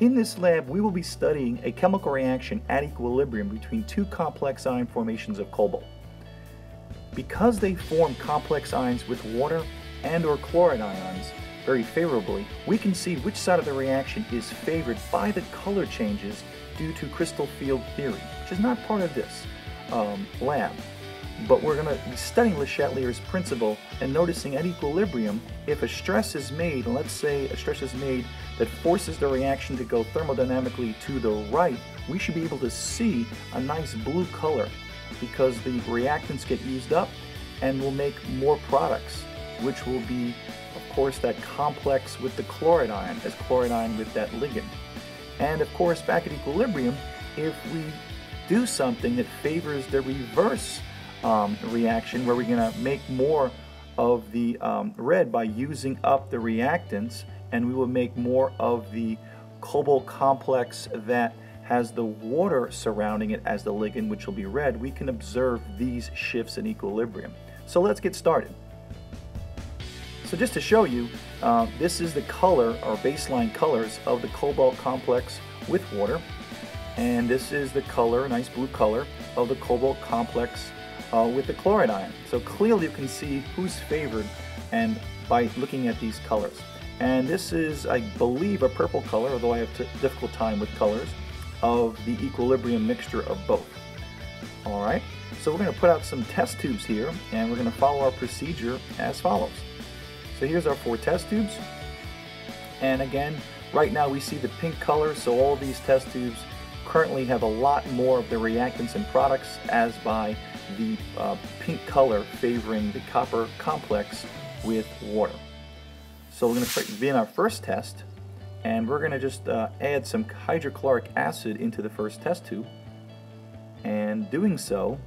In this lab, we will be studying a chemical reaction at equilibrium between two complex ion formations of cobalt. Because they form complex ions with water and or chloride ions very favorably, we can see which side of the reaction is favored by the color changes due to crystal field theory, which is not part of this um, lab. But we're going to be studying Le Chatelier's principle and noticing at equilibrium, if a stress is made, let's say a stress is made that forces the reaction to go thermodynamically to the right, we should be able to see a nice blue color because the reactants get used up and we'll make more products, which will be, of course, that complex with the chloride ion as chloride ion with that ligand. And of course, back at equilibrium, if we do something that favors the reverse um, reaction where we're going to make more of the um, red by using up the reactants and we will make more of the cobalt complex that has the water surrounding it as the ligand, which will be red, we can observe these shifts in equilibrium. So let's get started. So just to show you, uh, this is the color or baseline colors of the cobalt complex with water. And this is the color, nice blue color, of the cobalt complex uh, with the chloride ion. So clearly you can see who's favored and by looking at these colors. And this is, I believe, a purple color, although I have a difficult time with colors, of the equilibrium mixture of both. All right, so we're going to put out some test tubes here, and we're going to follow our procedure as follows. So here's our four test tubes. And again, right now we see the pink color, so all these test tubes currently have a lot more of the reactants and products as by the uh, pink color favoring the copper complex with water. So we're going to begin our first test and we're going to just uh, add some hydrochloric acid into the first test tube and doing so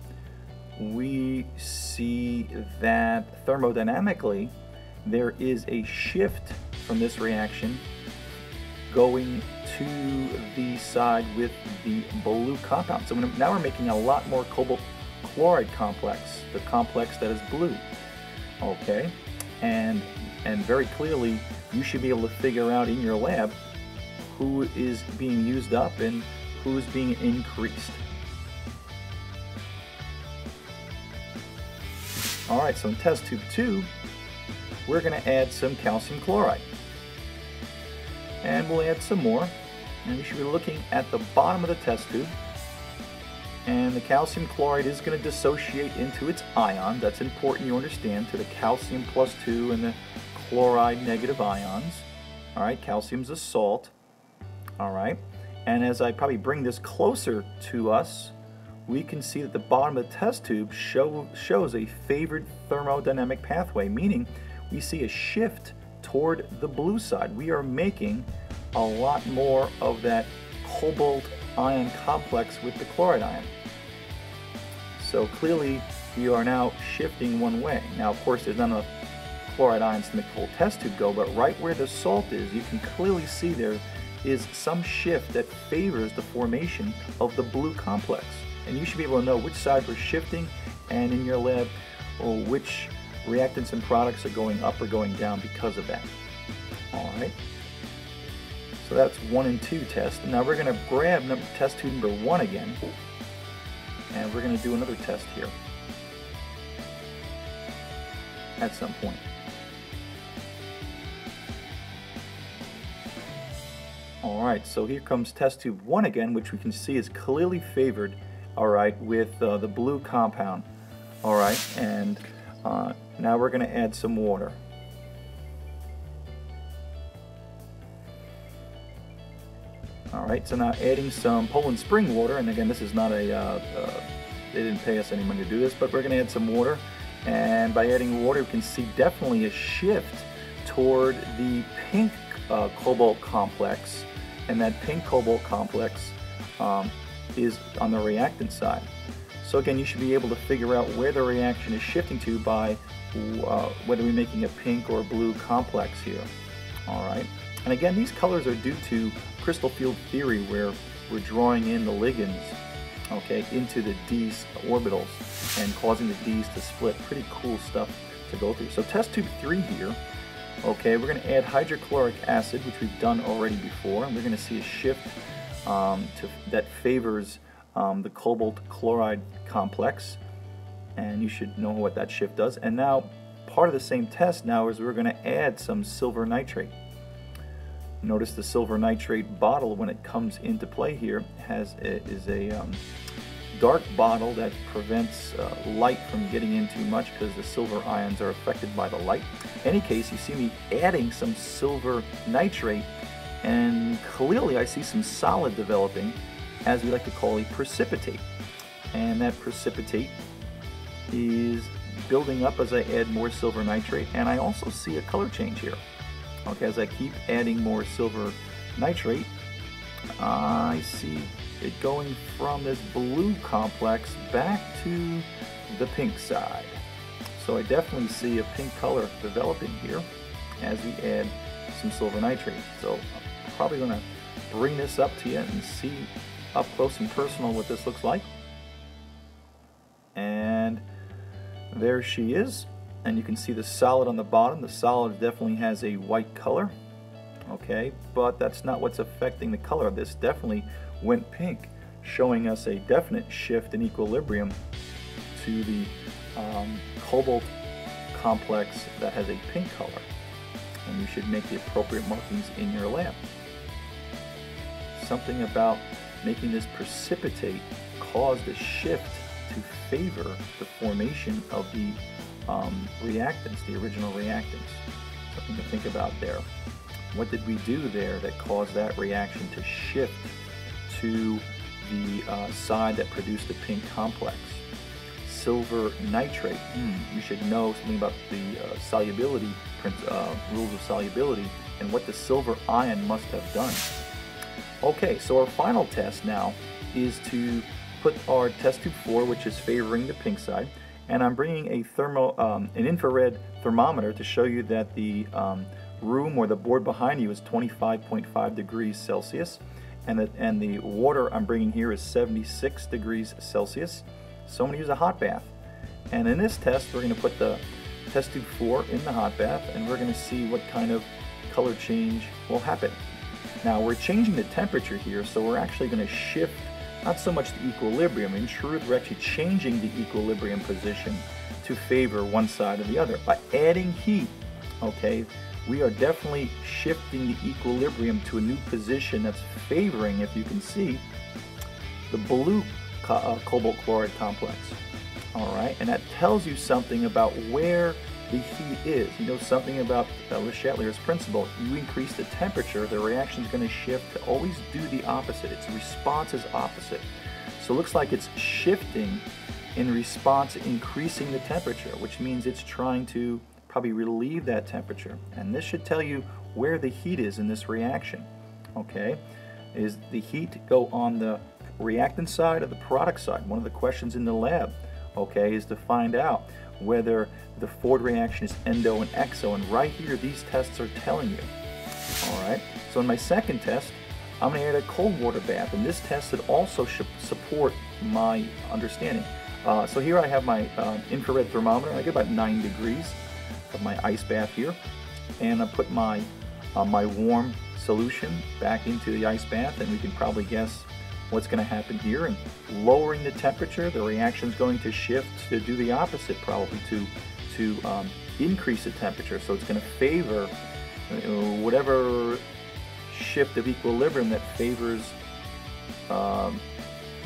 we see that thermodynamically there is a shift from this reaction going to the side with the blue compound. So now we're making a lot more cobalt chloride complex, the complex that is blue. Okay, and and very clearly you should be able to figure out in your lab who is being used up and who's being increased. All right, so in test tube two, we're going to add some calcium chloride. And we'll add some more. And we should be looking at the bottom of the test tube and the calcium chloride is going to dissociate into its ion. That's important you understand to the calcium plus 2 and the chloride negative ions. All right, calcium's a salt. All right, and as I probably bring this closer to us, we can see that the bottom of the test tube show, shows a favored thermodynamic pathway, meaning we see a shift toward the blue side. We are making a lot more of that cobalt ion complex with the chloride ion. So clearly you are now shifting one way. Now of course there's not enough chloride ions to make the whole test tube go, but right where the salt is, you can clearly see there is some shift that favors the formation of the blue complex. And you should be able to know which side we're shifting and in your lab or which reactants and products are going up or going down because of that. All right. So that's one and two test. Now we're going to grab number, test tube number one again, and we're going to do another test here at some point. Alright, so here comes test tube 1 again, which we can see is clearly favored, alright, with uh, the blue compound. Alright, and now we're going to add some water. All right, so now adding some Poland spring water, and again, this is not a, uh, uh, they didn't pay us any money to do this, but we're gonna add some water. And by adding water, we can see definitely a shift toward the pink uh, cobalt complex. And that pink cobalt complex um, is on the reactant side. So again, you should be able to figure out where the reaction is shifting to by uh, whether we're making a pink or blue complex here. All right. And again, these colors are due to crystal field theory where we're drawing in the ligands okay, into the D's orbitals and causing the D's to split. Pretty cool stuff to go through. So test tube 3 here, Okay, we're going to add hydrochloric acid, which we've done already before, and we're going to see a shift um, to, that favors um, the cobalt chloride complex, and you should know what that shift does. And now, part of the same test now is we're going to add some silver nitrate. Notice the silver nitrate bottle, when it comes into play here, has a, is a um, dark bottle that prevents uh, light from getting in too much because the silver ions are affected by the light. In any case, you see me adding some silver nitrate and clearly I see some solid developing as we like to call a precipitate. And that precipitate is building up as I add more silver nitrate and I also see a color change here. Okay, as I keep adding more silver nitrate, I see it going from this blue complex back to the pink side. So I definitely see a pink color developing here as we add some silver nitrate. So I'm probably going to bring this up to you and see up close and personal what this looks like. And there she is. And you can see the solid on the bottom. The solid definitely has a white color. Okay, but that's not what's affecting the color. Of this definitely went pink, showing us a definite shift in equilibrium to the um, cobalt complex that has a pink color. And you should make the appropriate markings in your lab. Something about making this precipitate caused a shift to favor the formation of the um, reactants, the original reactants. Something to think about there. What did we do there that caused that reaction to shift to the uh, side that produced the pink complex? Silver nitrate. Mm, you should know something about the uh, solubility uh, rules of solubility and what the silver ion must have done. Okay, so our final test now is to put our test tube 4, which is favoring the pink side, and I'm bringing a thermo, um, an infrared thermometer to show you that the um, room or the board behind you is 25.5 degrees Celsius and the, and the water I'm bringing here is 76 degrees Celsius. So I'm going to use a hot bath. And in this test, we're going to put the test tube 4 in the hot bath and we're going to see what kind of color change will happen. Now we're changing the temperature here, so we're actually going to shift not so much the equilibrium. In truth, we're actually changing the equilibrium position to favor one side or the other. By adding heat, okay, we are definitely shifting the equilibrium to a new position that's favoring, if you can see, the blue co uh, cobalt chloride complex. All right, and that tells you something about where the heat is. You know something about uh, Le Chatelier's principle. You increase the temperature, the reaction is going to shift to always do the opposite. Its response is opposite. So it looks like it's shifting in response increasing the temperature, which means it's trying to probably relieve that temperature. And this should tell you where the heat is in this reaction. Okay, is the heat go on the reactant side or the product side? One of the questions in the lab, okay, is to find out whether the forward reaction is endo and exo. And right here, these tests are telling you. All right, so in my second test, I'm going to add a cold water bath. And this test should also support my understanding. Uh, so here I have my uh, infrared thermometer. I get about 9 degrees of my ice bath here and I put my uh, my warm solution back into the ice bath and we can probably guess what's going to happen here and lowering the temperature the reaction is going to shift to do the opposite probably to to um, increase the temperature. So it's going to favor uh, whatever shift of equilibrium that favors um,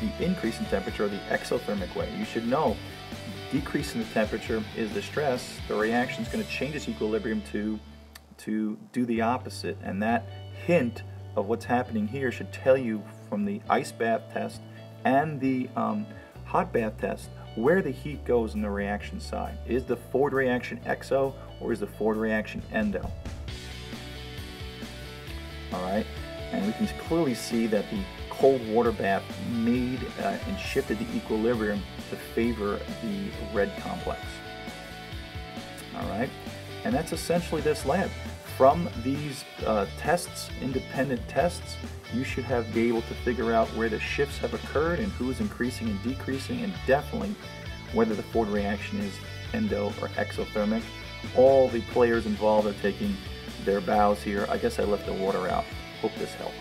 the increase in temperature or the exothermic way. You should know decreasing the temperature is the stress, the reaction is going to change its equilibrium to, to do the opposite. And that hint of what's happening here should tell you from the ice bath test and the um, hot bath test where the heat goes in the reaction side. Is the forward reaction exo or is the forward reaction endo? All right, and we can clearly see that the cold water bath made uh, and shifted the equilibrium to favor the red complex. All right, and that's essentially this lab. From these uh, tests, independent tests, you should have be able to figure out where the shifts have occurred and who is increasing and decreasing, and definitely whether the forward reaction is endo or exothermic. All the players involved are taking their bows here. I guess I left the water out. Hope this helped.